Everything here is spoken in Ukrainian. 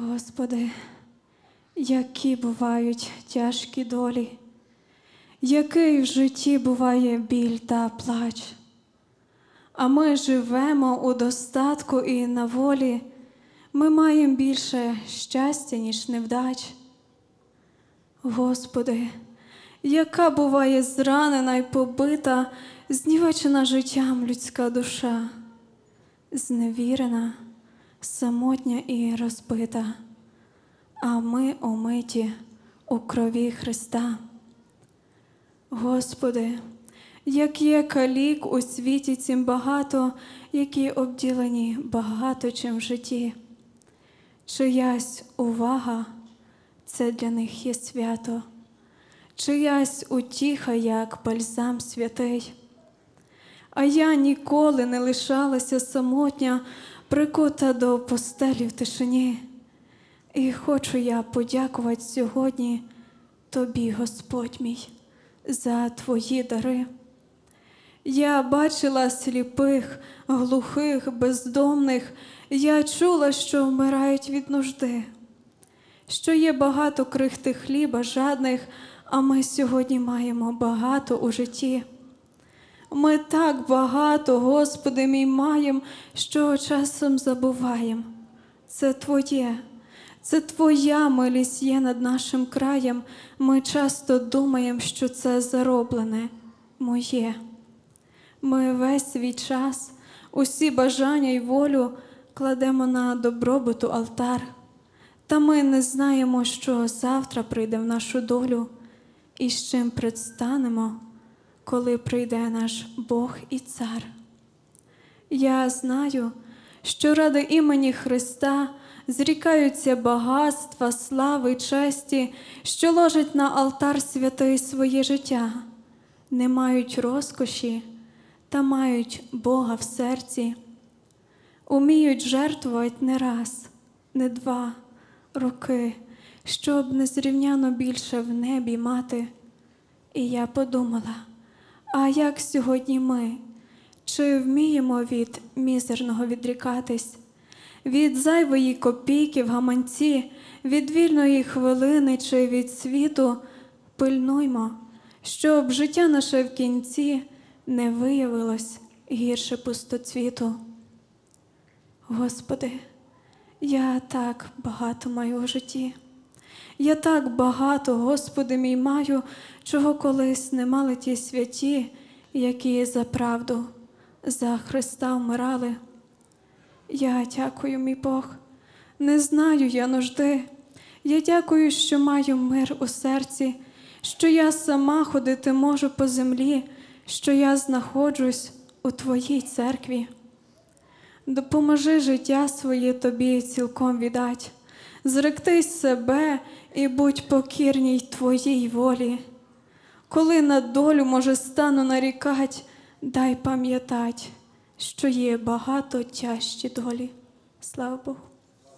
Господи, які бувають тяжкі долі, який в житті буває біль та плач. А ми живемо у достатку і на волі, ми маємо більше щастя, ніж невдач. Господи, яка буває зранена й побита, знівечена життям людська душа, зневірена, самотня і розбита, а ми омиті у крові Христа. Господи, як є калік у світі цім багато, які обділені багато чим в житті, чиясь увага це для них є свято, чиясь утіха, як бальзам святий. А я ніколи не лишалася самотня, прикута до постелі в тишині. І хочу я подякувати сьогодні Тобі, Господь мій, за Твої дари. Я бачила сліпих, глухих, бездомних, я чула, що вмирають від нужди, що є багато крихти хліба, жадних, а ми сьогодні маємо багато у житті. Ми так багато, Господи мій, маємо, що часом забуваємо. Це Твоє, це Твоя милість є над нашим краєм. Ми часто думаємо, що це зароблене, моє. Ми весь свій час, усі бажання й волю кладемо на добробуту алтар, та ми не знаємо, що завтра прийде в нашу долю і з чим предстанемо, коли прийде наш Бог і Цар. Я знаю, що ради імені Христа зрікаються багатства, слави, честі, що ложать на алтар святий своє життя, не мають розкоші та мають Бога в серці, уміють жертвувати не раз, не два роки, щоб незрівняно більше в небі мати. І я подумала, а як сьогодні ми? Чи вміємо від мізерного відрікатись, від зайвої копійки в гаманці, від вільної хвилини чи від світу пильнуймо, щоб життя наше в кінці не виявилось гірше пустоцвіту. Господи, я так багато маю у житті. Я так багато, Господи мій, маю, чого колись не мали ті святі, які за правду, за Христа вмирали. Я дякую, мій Бог, не знаю я нужди. Я дякую, що маю мир у серці, що я сама ходити можу по землі, що я знаходжусь у Твоїй церкві. Допоможи життя своє тобі цілком віддать, зректись себе і будь покірній Твоїй волі. Коли на долю, може, стану нарікать, дай пам'ятать, що є багато тяжчі долі. Слава Богу.